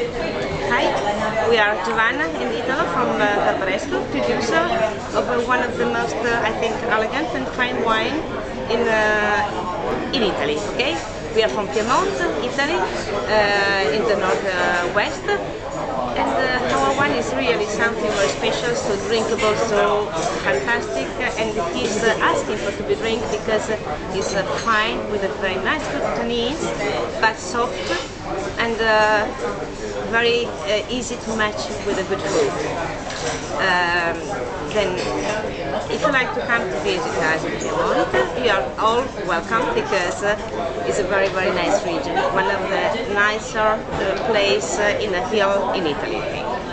Hi, we are Giovanna and Italo from uh, producer of uh, one of the most, uh, I think, elegant and fine wine in uh, in Italy. Okay, we are from Piedmont, Italy, uh, in the northwest, and uh, our wine is really something very special, so drinkable, so fantastic, and he's uh, asking for to be drink because it's fine with a very nice good tannins, but soft and uh, very uh, easy to match with a good food. Um, then, if you like to come to visit us in Piedmont, you are all welcome because uh, it's a very very nice region, one of the nicer uh, place uh, in a hill in Italy.